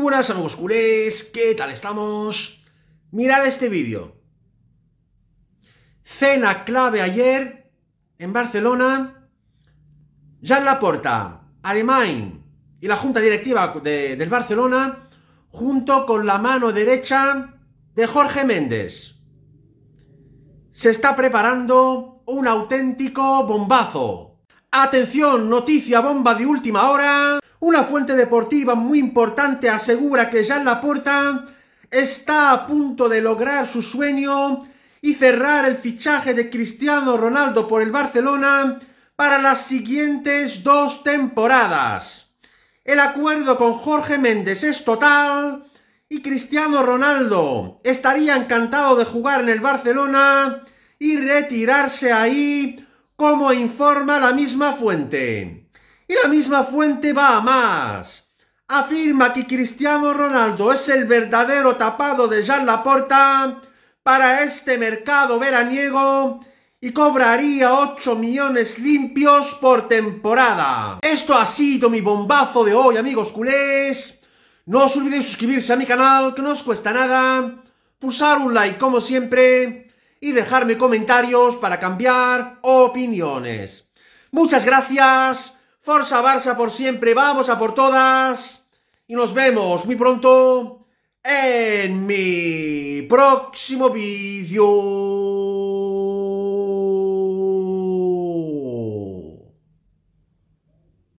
Buenas amigos culés, ¿qué tal estamos? Mirad este vídeo. Cena clave ayer en Barcelona. Jean Laporta, Alemán y la junta directiva del Barcelona junto con la mano derecha de Jorge Méndez. Se está preparando un auténtico bombazo. Atención, noticia bomba de última hora. Una fuente deportiva muy importante asegura que Jean Laporta está a punto de lograr su sueño y cerrar el fichaje de Cristiano Ronaldo por el Barcelona para las siguientes dos temporadas. El acuerdo con Jorge Méndez es total y Cristiano Ronaldo estaría encantado de jugar en el Barcelona y retirarse ahí como informa la misma fuente. Y la misma fuente va a más. Afirma que Cristiano Ronaldo es el verdadero tapado de Jean Laporta para este mercado veraniego y cobraría 8 millones limpios por temporada. Esto ha sido mi bombazo de hoy, amigos culés. No os olvidéis suscribirse a mi canal, que no os cuesta nada. Pulsar un like como siempre y dejarme comentarios para cambiar opiniones. Muchas gracias Forza Barça por siempre, vamos a por todas. Y nos vemos muy pronto en mi próximo vídeo.